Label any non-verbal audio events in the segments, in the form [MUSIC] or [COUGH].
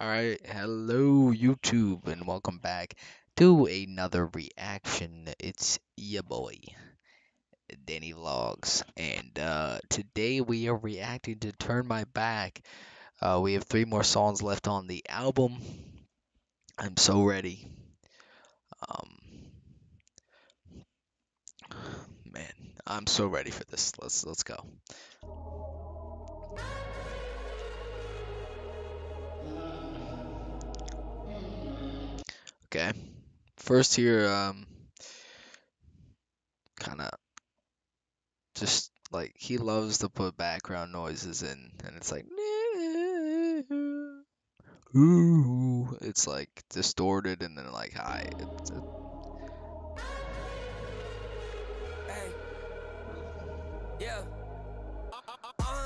Alright, hello YouTube, and welcome back to another reaction. It's your boy, Danny Vlogs, and uh, today we are reacting to Turn My Back. Uh, we have three more songs left on the album. I'm so ready. Um, man, I'm so ready for this. Let's let's go. Okay. First here, um, kind of just like he loves to put background noises in, and it's like, ooh, [LAUGHS] it's like distorted and then like high.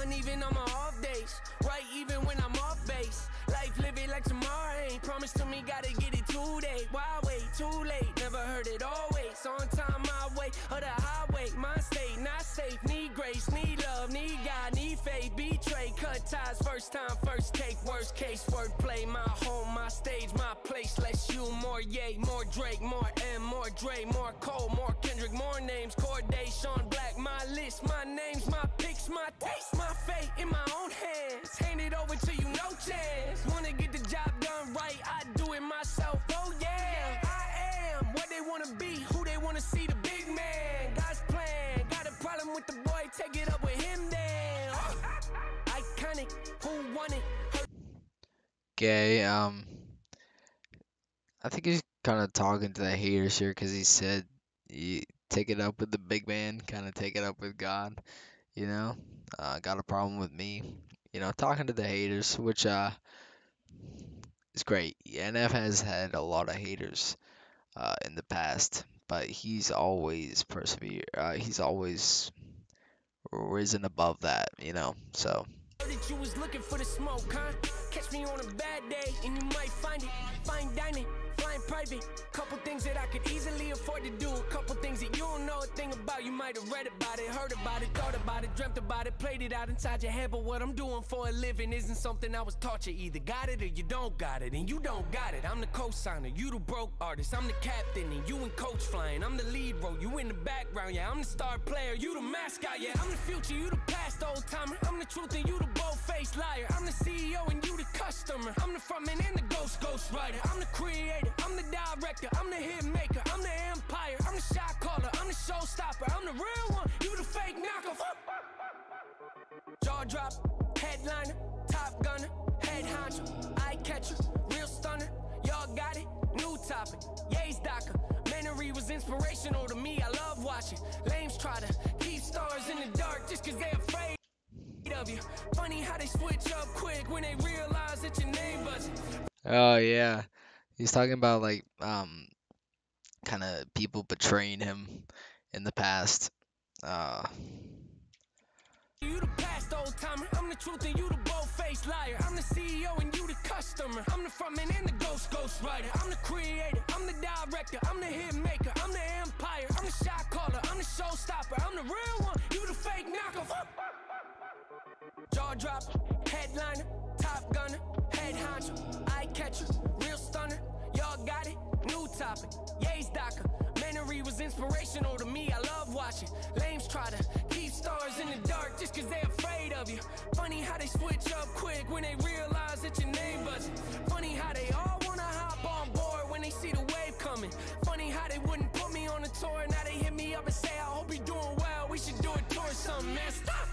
Uneven on my off days. Right even when I'm off base. Life living like tomorrow ain't promised to me, gotta get it today. Why wait? Too late. Never heard it always. On time, my way. Or the highway. My state, not safe. Need grace, need love, need God, need faith. Betray, cut ties. First time, first take. Worst case, wordplay. My home, my stage, my place. Less you, more yay, more Drake, more Em, more Dre, more Cole, more Kendrick, more names. Corday, Sean Black, my list, my names, my picks, my taste, my fate in my own hands. With the boy, take it up with him then. Iconic, who won it? okay. Um, I think he's kind of talking to the haters here because he said, you take it up with the big man, kind of take it up with God. You know, uh, got a problem with me. You know, talking to the haters, which uh is great. NF has had a lot of haters uh, in the past, but he's always persevered. Uh, he's always risen above that. You know, so Fine dining, flying private. Couple things that I could easily afford to do. A couple things that you don't know a thing about. You might have read about it, heard about it, thought about it, dreamt about it, played it out inside your head. But what I'm doing for a living isn't something I was taught. You either got it or you don't got it, and you don't got it. I'm the co-signer, you the broke artist. I'm the captain, and you and coach flying. I'm the lead role, you in the background. Yeah, I'm the star player, you the mascot. Yeah, I'm the future, you the past old timer. I'm the truth, and you the bold-faced liar. I'm the CEO, and you the customer. I'm the frontman and the ghost ghost writer. I'm the creator, I'm the director, I'm the hit maker, I'm the empire, I'm the shot caller, I'm the showstopper, I'm the real one, you the fake knockoff. Jaw drop, headliner, top gunner, head honcho, eye catcher, real stunner. Y'all got it, new topic, Ye's Docker. Mannery was inspirational to me, I love watching. Lames of you. Funny how they switch up quick when they realize that your name buzzing. oh yeah, he's talking about like um kind of people betraying him in the past. Uh, You the past old timer, I'm the truth and you the bold-faced liar. I'm the CEO and you the customer. I'm the frontman and the ghost ghost writer. I'm the creator, I'm the director, I'm the hit topic, Ye's Docker. Mannery was inspirational to me, I love watching. Lames try to keep stars in the dark just cause they afraid of you. Funny how they switch up quick when they realize that your name buzzing. Funny how they all wanna hop on board when they see the wave coming. Funny how they wouldn't put me on a tour, now they hit me up and say, I hope you're doing well, we should do a tour or something, man. Stop!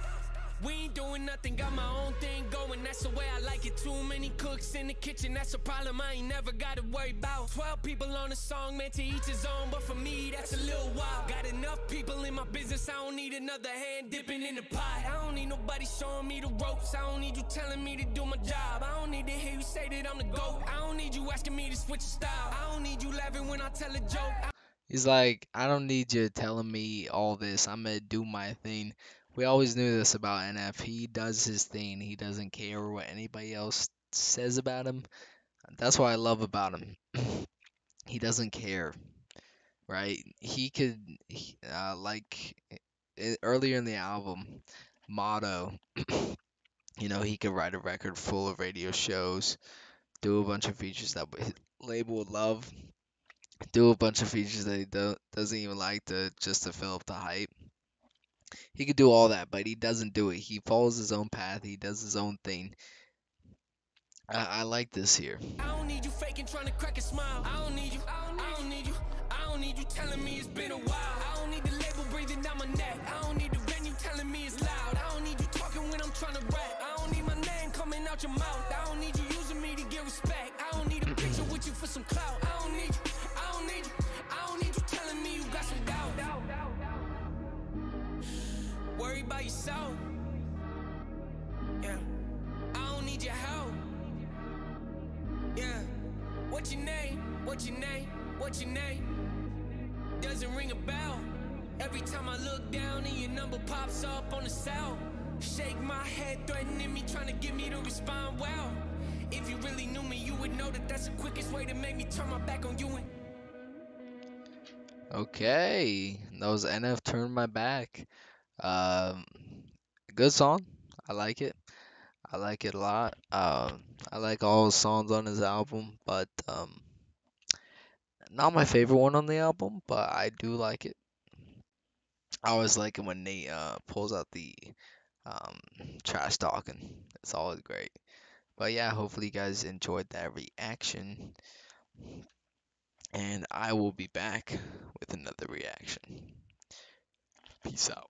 We ain't doing nothing, got my own thing going, that's the way I like it. Too many cooks in the kitchen, that's a problem I ain't never gotta worry about. 12 people on a song, man, to each his own, but for me, that's a little wild. Got enough people in my business, I don't need another hand dipping in the pot. I don't need nobody showing me the ropes, I don't need you telling me to do my job. I don't need to hear you say that I'm the GOAT. I don't need you asking me to switch style. I don't need you laughing when I tell a joke. I he's like, I don't need you telling me all this. I'm gonna do my thing. We always knew this about NF. He does his thing. He doesn't care what anybody else says about him. That's what I love about him. [CLEARS THROAT] he doesn't care, right? He could, uh, like earlier in the album, Motto. [CLEARS THROAT] you know, he could write a record full of radio shows do a bunch of features that his label would love, do a bunch of features that he do- doesn't even like to just to fill up the hype. He could do all that, but he doesn't do it. He follows his own path. He does his own thing. I, I like this here. I don't need you faking, trying to crack a smile. I don't need you. I don't need you. I don't need you telling me it's been a while. I don't need the label breathing down my neck. I don't need yourself. Yeah. I don't need your help. Yeah. What's your name? What's your name? What's your name? Doesn't ring a bell. Every time I look down and your number pops up on the cell. Shake my head, threatening me, trying to get me to respond well. If you really knew me, you would know that that's the quickest way to make me turn my back on you and Okay, that was NF Turn My Back. Um, good song. I like it. I like it a lot. Um, I like all the songs on his album, but um, not my favorite one on the album, but I do like it. I always like it when Nate uh pulls out the um trash talking. It's always great. But yeah, hopefully you guys enjoyed that reaction. And I will be back with another reaction. Peace out.